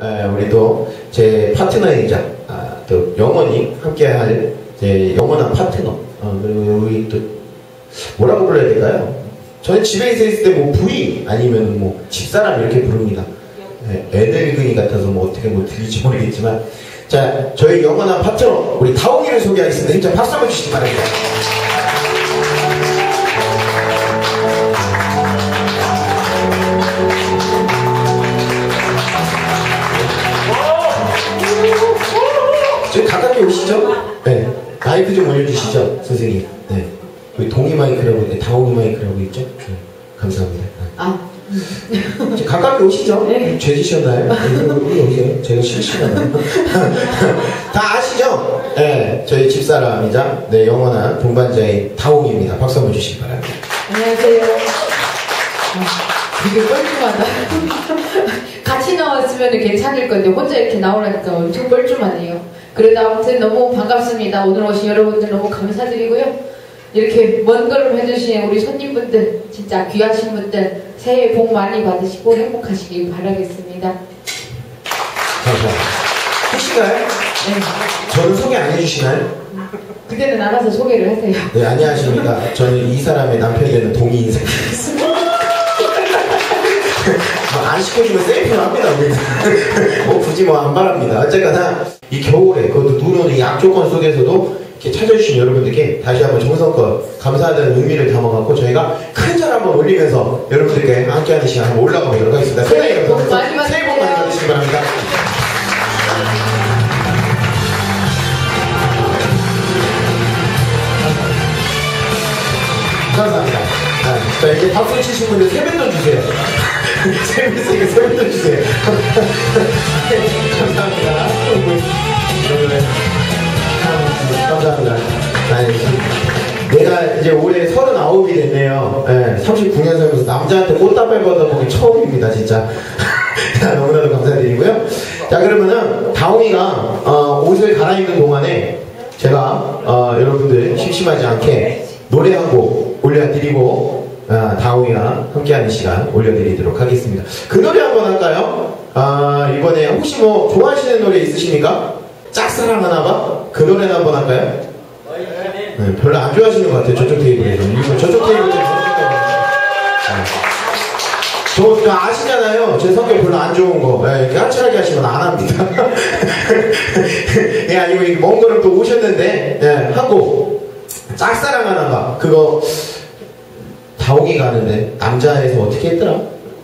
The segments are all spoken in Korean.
에, 우리 또제 파트너이자 아, 또 영원히 함께할 제 영원한 파트너 어, 그리고 우리 또 뭐라고 불러야 될까요? 저는 집에 있을 때 뭐 부인 아니면 뭐 집사람 이렇게 부릅니다. 네, 애늙은이 같아서 뭐 어떻게 뭐 들릴지 모르겠지만 자 저희 영원한 파트너 우리 다홍이를 소개하겠습니다. 진짜 박수 한번 주시기 바랍니다. 선생님. 네. 여기 동이 마이크라고 있는데 다홍이 마이크라고 있죠? 네. 감사합니다. 아, 저 가깝게 오시죠? 네. 죄지셨나요? 여기 오세요. 제가 실시간나요? 다 아시죠? 네. 저희 집사람이자 네, 영원한 동반자의 다홍입니다. 박수 한번 주시기 바랍니다. 안녕하세요. 아, 되게 뻘쭘하다. 같이 나왔으면 괜찮을 건데 혼자 이렇게 나오니까 엄청 뻘쭘하네요. 그래도 아무튼 너무 반갑습니다. 오늘 오신 여러분들 너무 감사드리고요. 이렇게 먼 걸음 해주신 우리 손님분들 진짜 귀하신 분들 새해 복 많이 받으시고 행복하시길 바라겠습니다. 감사합니다. 혹시가요? 네. 저를 소개 안 해주시나요? 그때는 알아서 소개를 하세요. 네, 안녕하십니까. 저는 이 사람의 남편 되는 동의 인사입니다. 뭐안 시켜주면 셀프를 합니다. 뭐 굳이 뭐 안 바랍니다. 어쨌거나 이 겨울에 그것도 눈 오는 이 악조건 속에서도 이렇게 찾아주신 여러분들께 다시 한번 정성껏 감사하다는 의미를 담아갖고 저희가 큰 절 한번 올리면서 여러분들께 함께하는 시간 한번 올라가 보도록 하겠습니다. 새해 복 여러분, 새해 복 많이. 받으시기 바랍니다. 감사합니다. 아, 자, 이제 박수 치신 분들 세뱃돈 주세요. 세뱃으니까 세뱃돈 주세요. 감사합니다. 여러분, 참, 감사합니다. 내가 이제 올해 39이 됐네요. 예, 39년 살면서 남자한테 꽃다발 받아보기 처음입니다, 진짜. 자, 너무나도 감사드리고요. 자, 그러면은, 다홍이가, 어, 옷을 갈아입는 동안에, 제가, 어, 여러분들 심심하지 않게 노래 한 곡 올려드리고, 아, 다홍이와 함께하는 시간 올려드리도록 하겠습니다. 그 노래 한번 할까요? 아, 이번에 혹시 뭐 좋아하시는 노래 있으십니까? 짝사랑 하나봐? 그 노래나 한번 할까요? 네, 별로 안 좋아하시는 것 같아요. 저쪽 테이블에서. 저쪽 테이블 좀 저, 저 아시잖아요. 제 성격 별로 안 좋은 거. 예, 이렇게 까칠하게 하시면 안 합니다. 예, 아니고 이먼 거를 또 오셨는데, 예, 한곡 짝사랑 하나봐. 그거, 다홍이 가는데 남자에서 어떻게 했더라?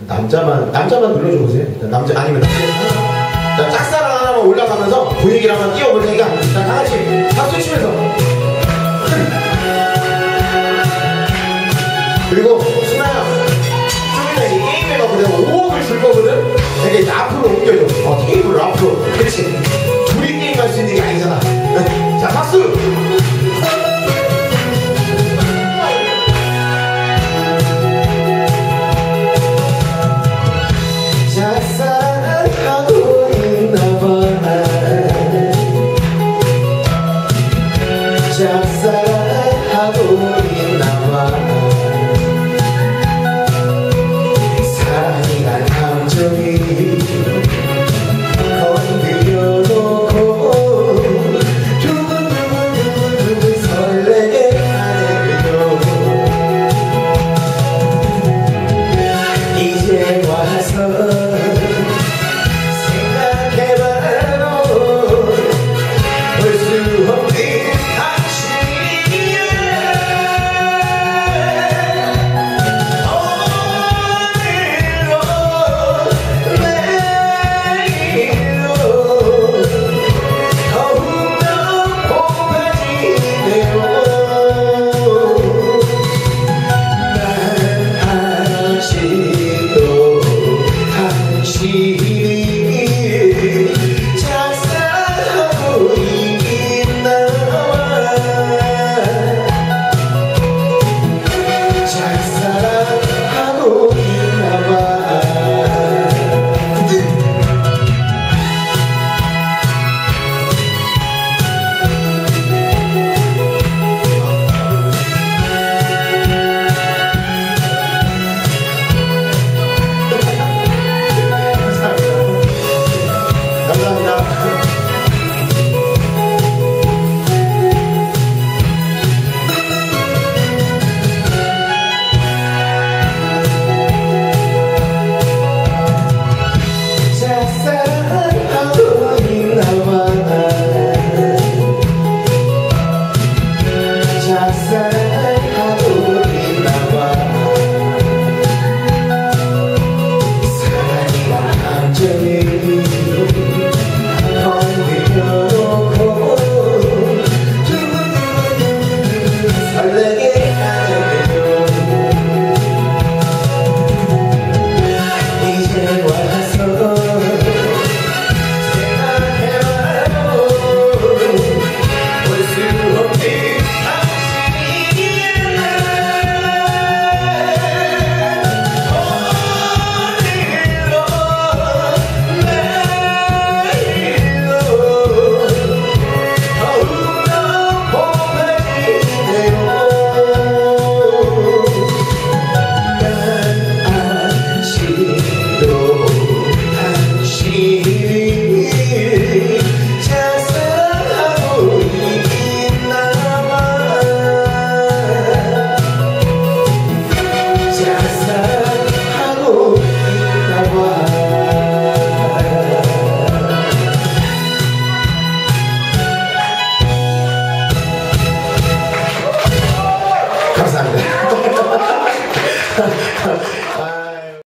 남자만 남자만 눌러줘 보세요. 그러니까 남자 아니면 남자 하나. 짝사랑 하나만 올라가면서 분위기를 한번 띄워볼 테니까 자, 다 같이 박수 치면서. 그리고 순아야 좀 이따 이 게임에 가고 내가 5억을 줄 거거든. 되게 이제 앞으로 옮겨줘. 어, 테이블 앞으로. 그렇지.